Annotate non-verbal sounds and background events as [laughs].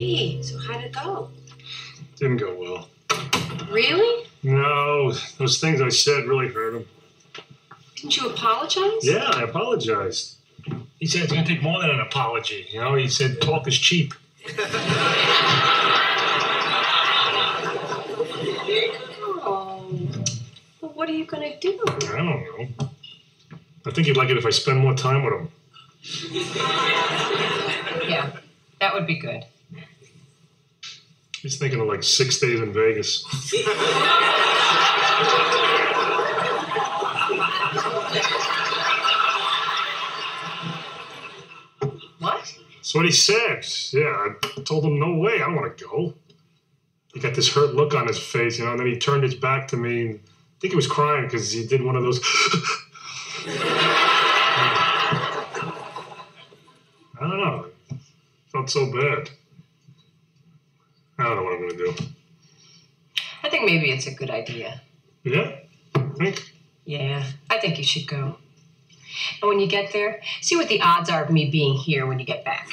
Hey, so how'd it go? Didn't go well. Really? No, those things I said really hurt him. Didn't you apologize? Yeah, I apologized. He said it's gonna take more than an apology. You know, he said talk is cheap. Oh. Well, what are you gonna do? I don't know. I think he'd like it if I spend more time with him. Yeah, that would be good. He's thinking of like six days in Vegas. What? That's what he said. Yeah, I told him no way. I don't want to go. He got this hurt look on his face, you know, and then he turned his back to me. And I think he was crying because he did one of those. [laughs] I don't know. Felt so bad. I don't know what I'm gonna do. I think maybe it's a good idea. Yeah, think. Yeah, I think you should go. And when you get there, see what the odds are of me being here when you get back.